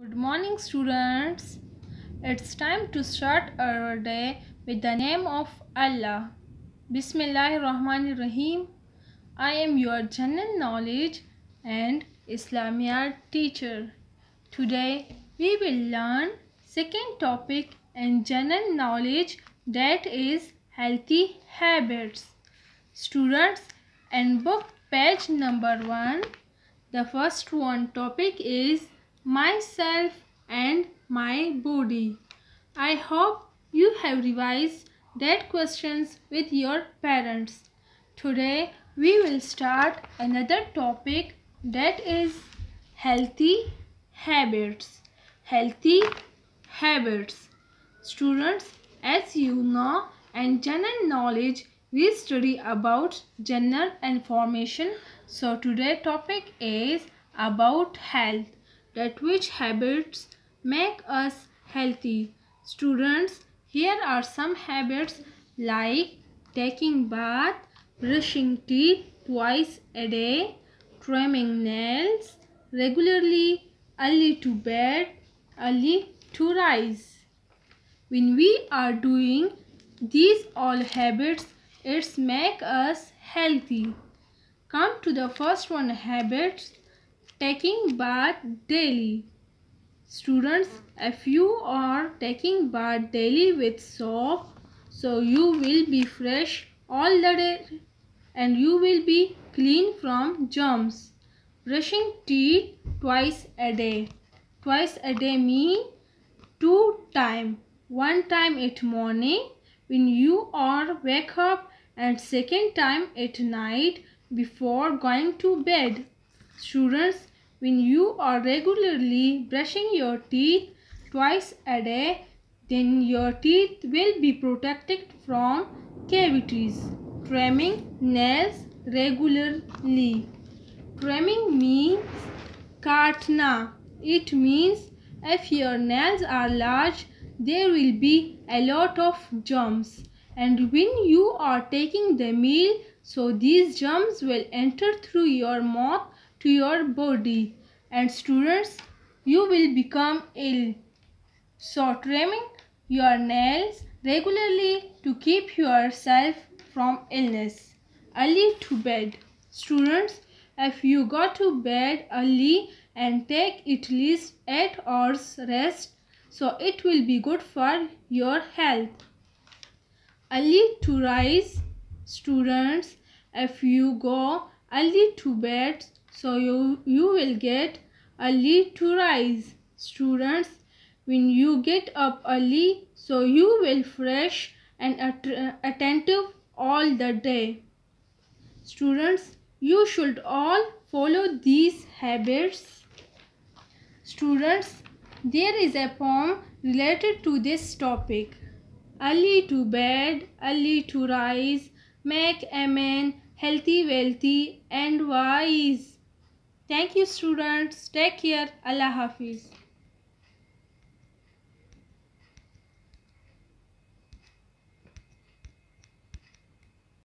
Good morning, students. It's time to start our day with the name of Allah. Bismillahir Rahmanir Rahim. I am your general knowledge and Islamiyat teacher. Today we will learn second topic in general knowledge that is healthy habits. Students in book page number 1 the first one topic is myself and my body. I hope you have revised that questions with your parents. Today we will start another topic that is healthy habits. Healthy habits. Students, as you know and general knowledge we study about general information. So today topic is about health that which habits make us healthy. Students, here are some habits like taking bath, brushing teeth twice a day, trimming nails, regularly early to bed, early to rise. When we are doing these all habits, it's make us healthy. Come to the first one habits taking bath daily. Students, if you are taking bath daily with soap, so you will be fresh all the day and you will be clean from germs. Brushing teeth twice a day. Twice a day mean two time. One time at morning when you are wake up and second time at night before going to bed. Students, when you are regularly brushing your teeth twice a day, then your teeth will be protected from cavities. Trimming nails regularly. Trimming means katna. It means if your nails are large, there will be a lot of germs. And when you are taking the meal, so these germs will enter through your mouth to your body and students you will become ill. So trimming your nails regularly to keep yourself from illness. Early to bed. Students, if you go to bed early and take at least 8 hours rest, so it will be good for your health. Early to rise. Students, if you go early to bed, so you, you will get early to rise. Students, when you get up early, so you will fresh and att attentive all the day. Students, you should all follow these habits. Students, there is a poem related to this topic. Early to bed, early to rise, make a man healthy, wealthy and wise. Thank you students. Take care. Allah Hafiz.